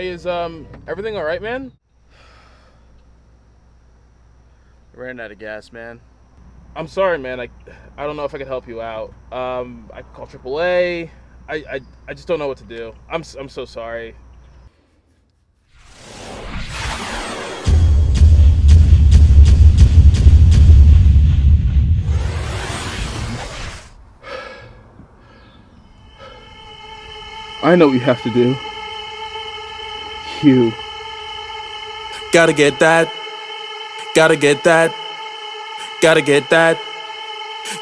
Hey, is um everything all right, man? Ran out of gas, man. I'm sorry, man. I I don't know if I could help you out. Um, I called AAA. I, I I just don't know what to do. I'm s- I'm so sorry. I know what you have to do. You. Gotta get that. Gotta get that. Gotta get that.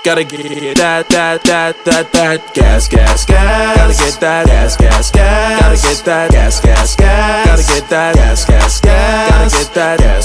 Gotta get that, that, that, that, that. Gas, gas, gas. Gotta get that. Gas, gas, gas. Gotta get that. Gas, gas, gas. Gotta get that. Gas, gas, gas. Gotta get that. Gas.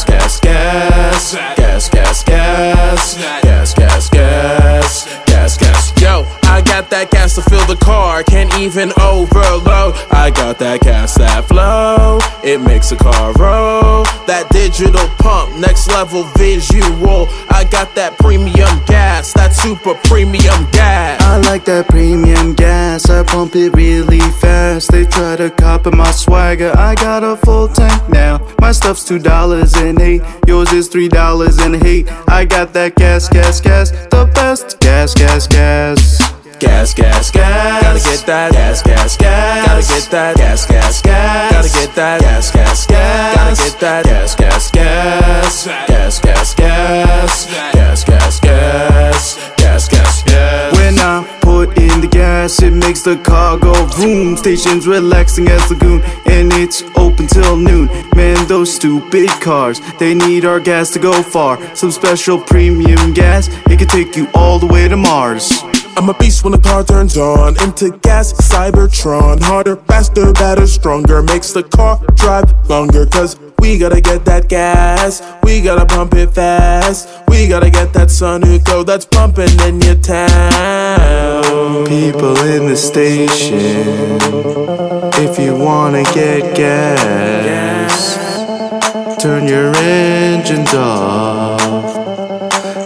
Got that gas to fill the car. Can't even overload. I got that gas that flow. It makes a car roll. That digital pump, next level visual. I got that premium gas, that super premium gas. I like that premium gas, I pump it really fast. They try to copy my swagger, I got a full tank now. My stuff's two dollars and eight, yours is three dollars and eight. I got that gas, gas, gas, the best gas, gas, gas. Gas, gas, gas. Gotta get that gas, gas, gas. Gotta get that gas, gas, gas. Gotta get that gas, gas, gas. Gotta get that gas, gas, gas. Gas, gas, gas. Gas, gas, gas. Gas, gas, gas. When I put in the gas, it makes the car go vroom. Station's relaxing as lagoon, and it's open till noon. Man, those stupid cars, they need our gas to go far. Some special premium gas, it can take you all the way to Mars. I'm a beast when the car turns on. Into gas, Cybertron. Harder, faster, better, stronger. Makes the car drive longer. Cause we gotta get that gas. We gotta pump it fast. We gotta get that Sunoco that's pumping in your town. People in the station, if you wanna get gas, turn your engines off.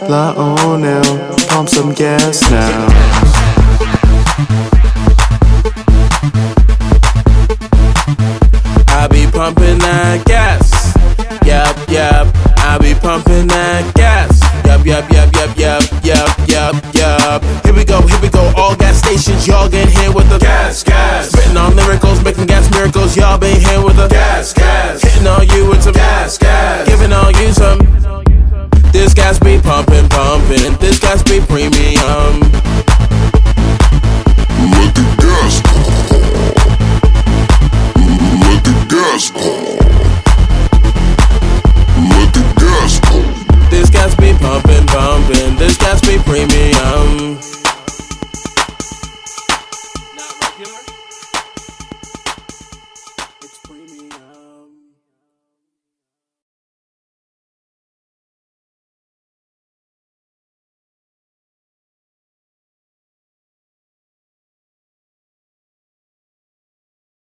Lionel, pump some gas now. I be pumping that gas. Yup, yup. I be pumping that gas. Yup, yup, yup, yup, yup, yup, yup, yup. premium.